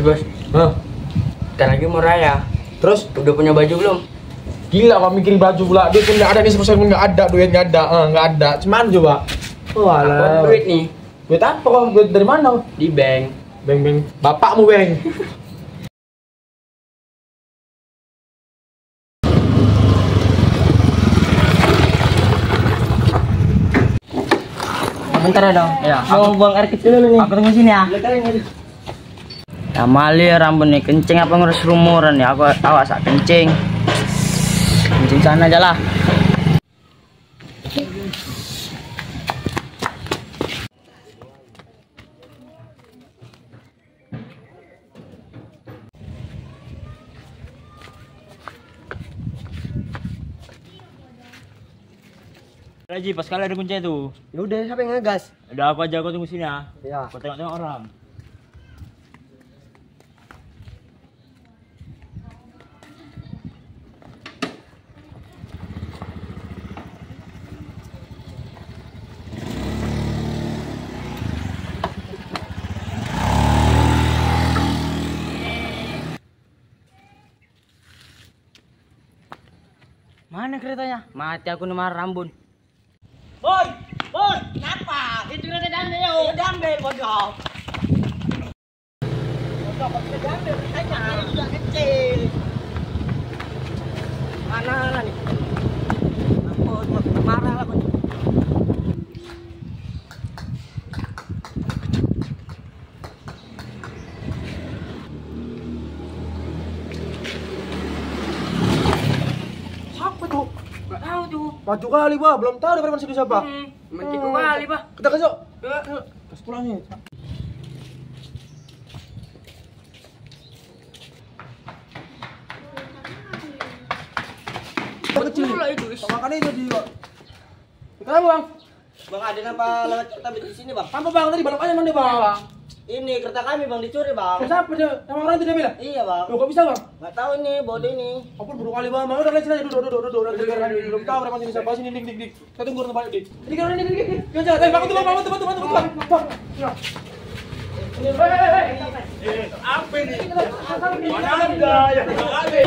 bos. Hah? Ntar lagi mau raya. Terus Udah punya baju belum? gila kok mikirin baju pula. Duit pun nggak ada nih sebesar pun nggak ada, duit nggak ada, eh, nggak ada. Cuman coba. Oh, Apa alah. duit nih? Duit apa kok? Duit dari mana? Di bank. Beng beng. Bapakmu beng. Bentar ya dong. Ya, aku buang air kecil dulu nih. Aku tunggu sini ya. Ya mali rambut nih kencing apa ngurus rumuran ya aku awas sak kencing. Kencing sana aja lah. Raji, pas kali ada kunci itu. Ya udah, siapa yang ngegas? Udah aku aja aku tunggu sini ya. Ya. Aku tengok-tengok orang. Mana keretanya? Mati aku nih marah rambut. Boy, boy, kenapa? Itu kereta dambe yo. Ya dambe bodoh. Bodoh, kereta dambe? Katanya sudah kecil. Mana lah nih? Ampun, marah lah. bodoh. Siapa tuh? Gak tahu tuh. Maju kali, Pak. Belum tahu daripada masih siapa. Hmm, Menciku kali, Pak. Kita kasih. yuk. Yuk. Kas pulangnya. Kecil. Makannya itu di. Kenapa, Bang? Bang Adin apa lewat kita di sini, Bang? Apa, Bang? Tadi balok aja mana, Bang? Ini kereta kami, Bang, dicuri, Bang. Siapa dia? Sama orang itu dia bilang? Iya, Bang. Loh, kok bisa, Bang? Nggak tahu ini, bodoh ini. Apa buru kali bang, mau udah lihat sini aja duduk duduk duduk nanti biar nanti belum tahu berapa sini siapa sini dik dik dik. Saya tunggu orang balik dik. Dik dik dik dik dik. Jangan jangan, eh bangun tuh bang, bangun tuh bantu bantu bang. Ya. Ini, eh, eh, eh. Apa ini? Mana ada ya? Ada.